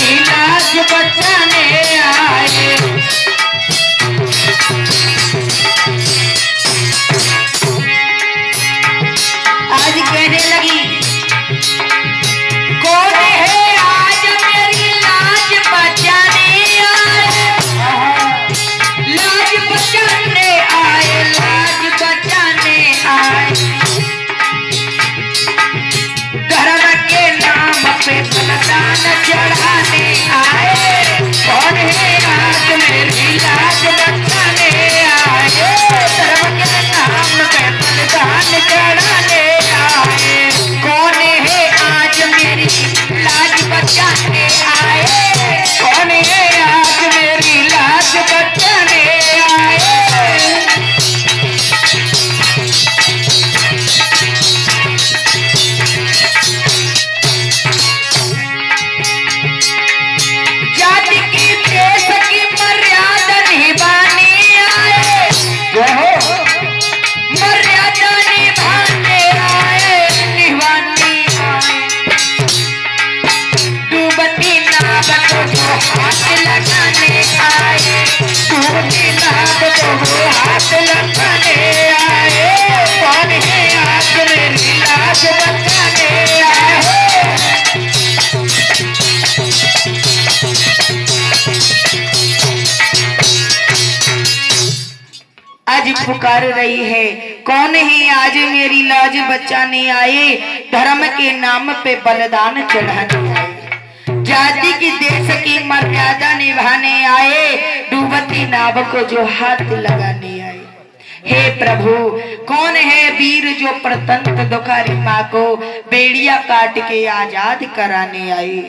मेरी लाज बचाने बलिदान चढ़ाने आए। कौन है आज मेरी लाज आज पुकार रही है। कौन है आज मेरी लाज बचाने आए? धर्म के नाम पे बलिदान चढ़ाने आए। जाति की देश की मर्यादा निभाने आए। डूबती नाव को जो हाथ लगाने हे प्रभु, कौन है वीर जो प्रतंत्र दुखारी माँ को बेड़िया काट के आज़ाद कराने आए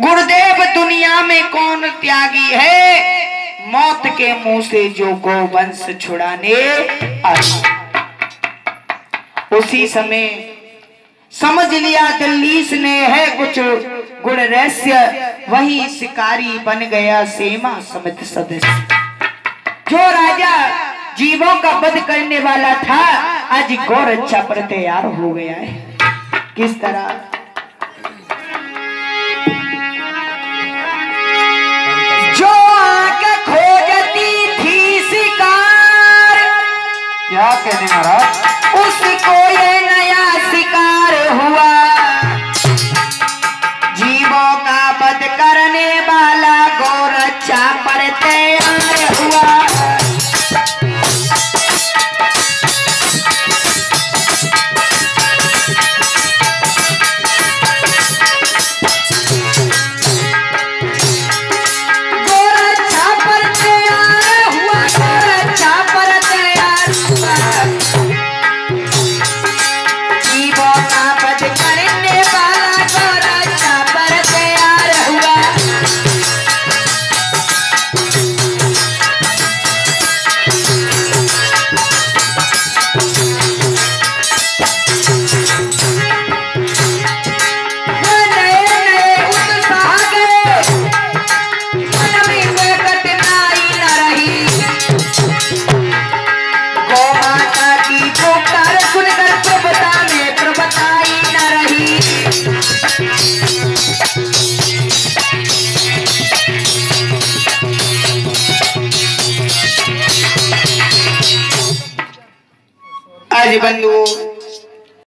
गुरुदेव, दुनिया में कौन त्यागी है? मौत के मुँह से जो गोवंश छुड़ाने आए उसी समय समझ लिया दिल्लीस ने है कुछ गुण रहस्य, वही शिकारी बन गया सेमा समित सदस्य। जो राजा जीवों का बध करने वाला था। आज गौर अच्छा पर तैयार हो गया है। किस तरह? जो खोजती थी शिकार। क्या कहने महाराज? ರಾಜ ಬಂದವು